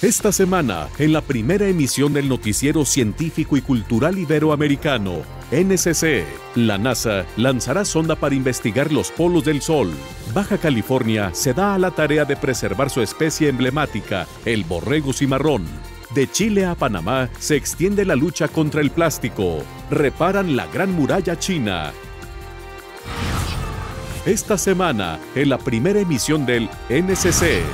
Esta semana, en la primera emisión del noticiero científico y cultural iberoamericano, NCC, la NASA lanzará sonda para investigar los polos del Sol. Baja California se da a la tarea de preservar su especie emblemática, el borrego cimarrón. De Chile a Panamá se extiende la lucha contra el plástico. Reparan la Gran Muralla China. Esta semana, en la primera emisión del NCC,